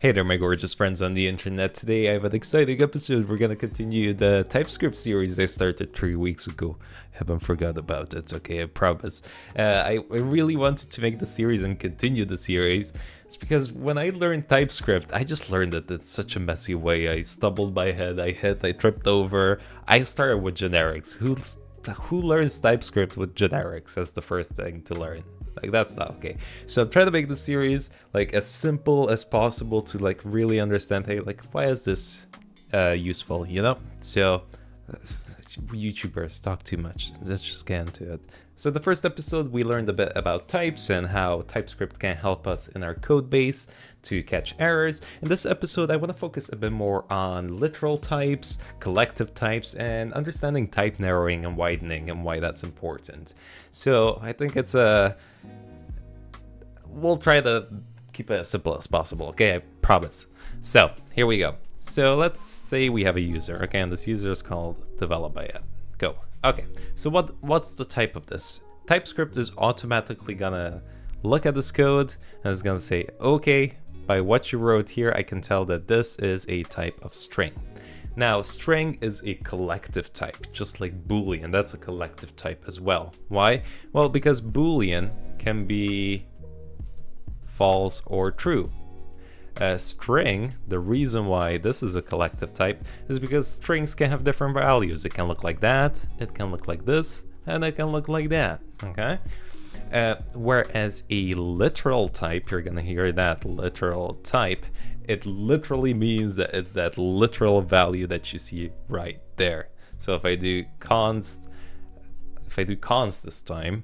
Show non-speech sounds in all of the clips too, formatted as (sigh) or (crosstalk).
Hey there, my gorgeous friends on the internet. Today I have an exciting episode. We're gonna continue the TypeScript series I started three weeks ago. Haven't forgot about it, okay, I promise. Uh, I, I really wanted to make the series and continue the series. It's because when I learned TypeScript, I just learned it in such a messy way. I stumbled my head, I hit, I tripped over. I started with generics. Who, who learns TypeScript with generics as the first thing to learn? Like that's not okay. So I'm trying to make the series like as simple as possible to like really understand. Hey, like why is this uh, useful? You know. So YouTubers talk too much. Let's just get into it. So the first episode we learned a bit about types and how TypeScript can help us in our code base to catch errors. In this episode I want to focus a bit more on literal types, collective types, and understanding type narrowing and widening and why that's important. So I think it's a... We'll try to keep it as simple as possible, okay? I promise. So here we go. So let's say we have a user, okay, and this user is called develop by it. Go. Okay, so what what's the type of this? TypeScript is automatically gonna look at this code and it's gonna say, okay, by what you wrote here, I can tell that this is a type of string. Now, string is a collective type, just like Boolean, that's a collective type as well. Why? Well, because Boolean can be false or true. A string, the reason why this is a collective type is because strings can have different values. It can look like that, it can look like this, and it can look like that, okay? Uh, whereas a literal type, you're gonna hear that literal type, it literally means that it's that literal value that you see right there. So if I do const, if I do const this time,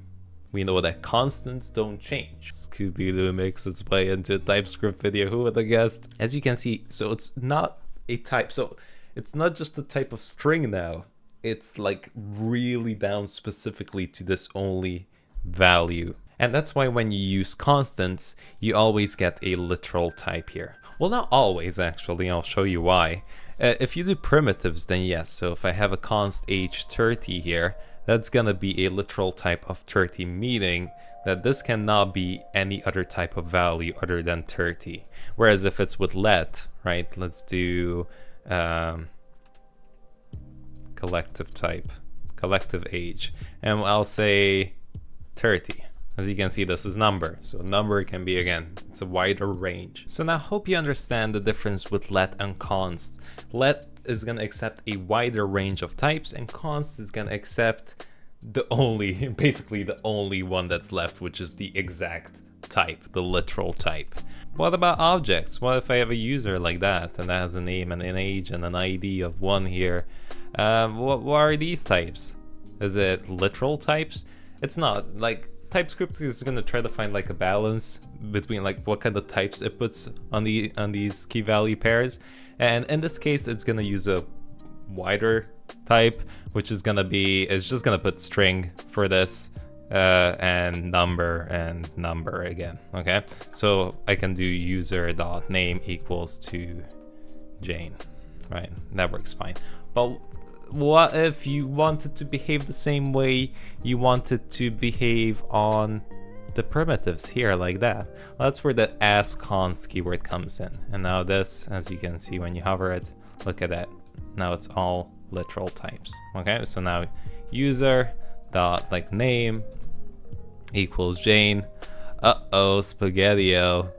we know that constants don't change. Scooby-Doo makes its way into a TypeScript video, who would have guessed? As you can see, so it's not a type, so it's not just a type of string now, it's like really down specifically to this only value. And that's why when you use constants, you always get a literal type here. Well, not always actually, I'll show you why. Uh, if you do primitives, then yes, so if I have a const age 30 here, that's gonna be a literal type of 30, meaning that this cannot be any other type of value other than 30. Whereas if it's with let, right, let's do um, collective type, collective age, and I'll say 30. As you can see, this is number, so number can be, again, it's a wider range. So now hope you understand the difference with let and const. Let is going to accept a wider range of types and const is going to accept the only, (laughs) basically the only one that's left, which is the exact type, the literal type. What about objects? What if I have a user like that and that has a name and an age and an ID of one here? Um, what, what are these types? Is it literal types? It's not. Like, TypeScript is going to try to find like a balance between like what kind of types it puts on the on these key value pairs and in this case, it's gonna use a wider type, which is gonna be, it's just gonna put string for this uh, and number and number again, okay? So I can do user dot name equals to Jane, right? That works fine. But what if you wanted to behave the same way you wanted to behave on the primitives here like that. Well, that's where the as const keyword comes in. And now this, as you can see when you hover it, look at that. Now it's all literal types. Okay, so now user dot like name equals Jane. Uh-oh, spaghettio.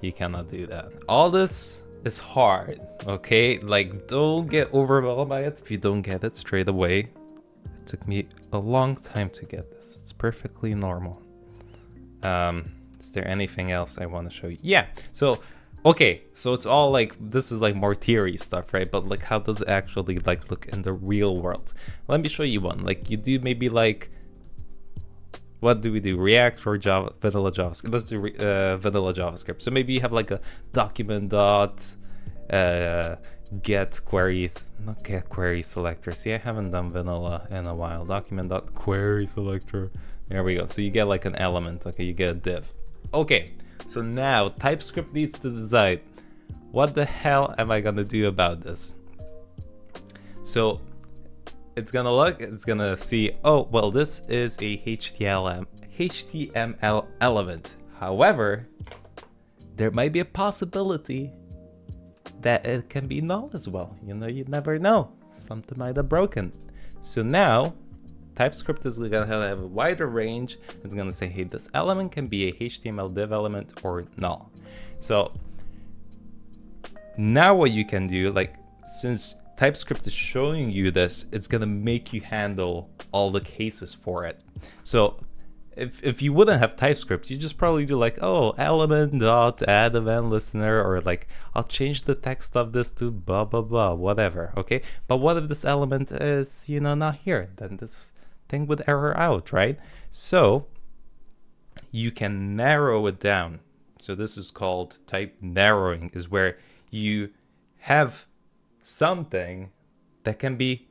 You cannot do that. All this is hard, okay? Like, don't get overwhelmed by it if you don't get it straight away. It took me a long time to get this. It's perfectly normal. Um, is there anything else I want to show you? Yeah, so, okay, so it's all like, this is like more theory stuff, right? But like, how does it actually like look in the real world? Let me show you one. Like, you do maybe like, what do we do? React or Java, vanilla JavaScript? Let's do uh, vanilla JavaScript. So maybe you have like a document dot uh, get queries, not get query selector. See, I haven't done vanilla in a while. Document dot query selector. There we go. So you get like an element. Okay, you get a div. Okay, so now TypeScript needs to decide what the hell am I gonna do about this? So it's gonna look, it's gonna see, oh, well, this is a HTML, HTML element. However, there might be a possibility that it can be null as well. You know, you never know. Something might have broken. So now, TypeScript is to have a wider range. It's to say, hey, this element can be a HTML div element or null. So now what you can do, like since TypeScript is showing you this, it's going to make you handle all the cases for it. So if, if you wouldn't have TypeScript, you just probably do like, oh, element dot add event listener, or like, I'll change the text of this to blah, blah, blah, whatever, okay? But what if this element is, you know, not here? Then this thing would error out, right? So you can narrow it down. So this is called type narrowing, is where you have something that can be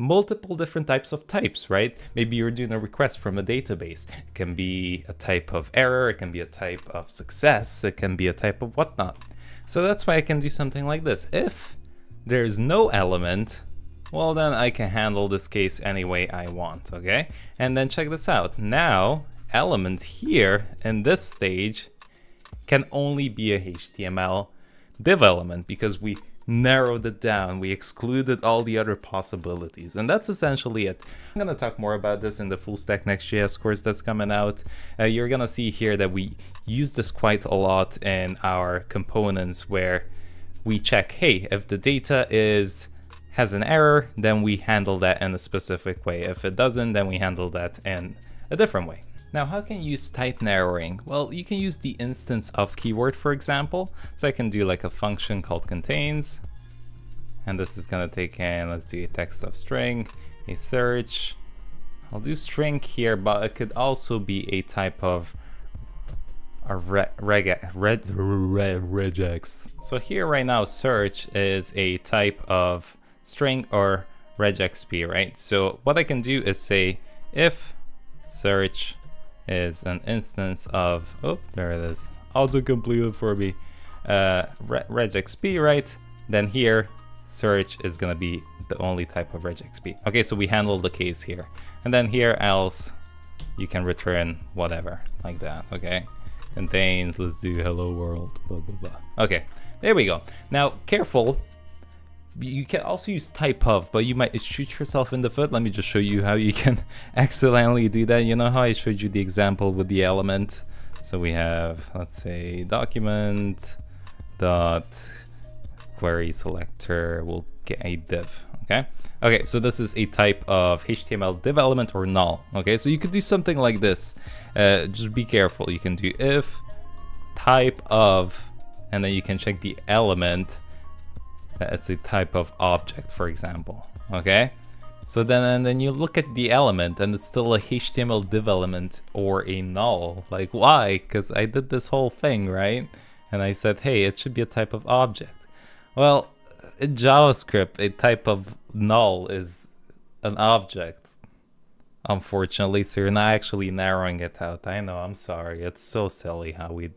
multiple different types of types, right? Maybe you're doing a request from a database. It can be a type of error, it can be a type of success, it can be a type of whatnot. So that's why I can do something like this. If there's no element, well then I can handle this case any way I want, okay? And then check this out. Now, element here in this stage can only be a HTML div element because we narrowed it down. We excluded all the other possibilities. And that's essentially it. I'm going to talk more about this in the full stack Next.js course that's coming out. Uh, you're going to see here that we use this quite a lot in our components where we check, hey, if the data is has an error, then we handle that in a specific way. If it doesn't, then we handle that in a different way. Now, how can you use type narrowing? Well, you can use the instance of keyword, for example. So I can do like a function called contains, and this is gonna take in, let's do a text of string, a search. I'll do string here, but it could also be a type of a reg, reg, reg, regex. So here right now, search is a type of string or regexp, right? So what I can do is say if search is an instance of, oh, there it is, auto completed for me, uh, regexp, right? Then here, search is gonna be the only type of regexp. Okay, so we handle the case here. And then here else, you can return whatever, like that, okay? Contains, let's do hello world, blah, blah, blah. Okay, there we go. Now, careful, you can also use type of, but you might shoot yourself in the foot. Let me just show you how you can (laughs) accidentally do that. You know how I showed you the example with the element? So we have, let's say, document dot query selector will get a div, okay? Okay, so this is a type of HTML div element or null, okay? So you could do something like this. Uh, just be careful. You can do if type of, and then you can check the element it's a type of object, for example, okay? So then, and then you look at the element and it's still a HTML div element or a null. Like why? Because I did this whole thing, right? And I said, hey, it should be a type of object. Well, in JavaScript, a type of null is an object. Unfortunately, so you're not actually narrowing it out. I know, I'm sorry. It's so silly how we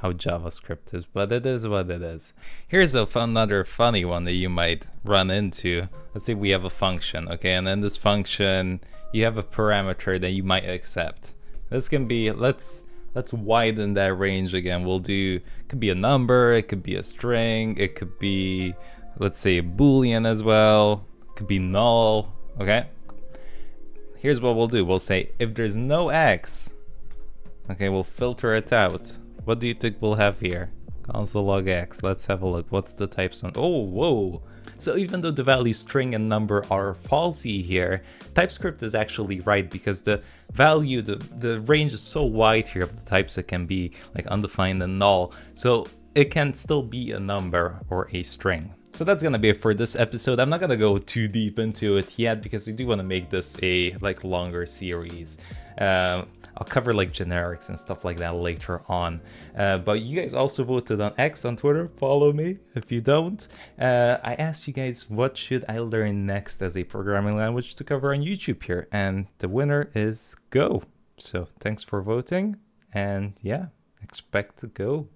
how JavaScript is, but it is what it is. Here's a fun, another funny one that you might run into. Let's say we have a function, okay, and in this function, you have a parameter that you might accept. This can be, let's let's widen that range again. We'll do, could be a number, it could be a string, it could be, let's say a boolean as well, could be null, okay? Here's what we'll do. We'll say if there's no x, okay, we'll filter it out. What do you think we'll have here? Console log x. Let's have a look. What's the types on? Oh, whoa. So even though the value string and number are falsy here, TypeScript is actually right because the value, the, the range is so wide here of the types that can be like undefined and null. So it can still be a number or a string. So that's gonna be it for this episode. I'm not gonna go too deep into it yet because we do want to make this a like longer series. Uh, I'll cover like generics and stuff like that later on. Uh, but you guys also voted on X on Twitter. Follow me if you don't. Uh, I asked you guys what should I learn next as a programming language to cover on YouTube here, and the winner is Go. So thanks for voting, and yeah, expect to Go.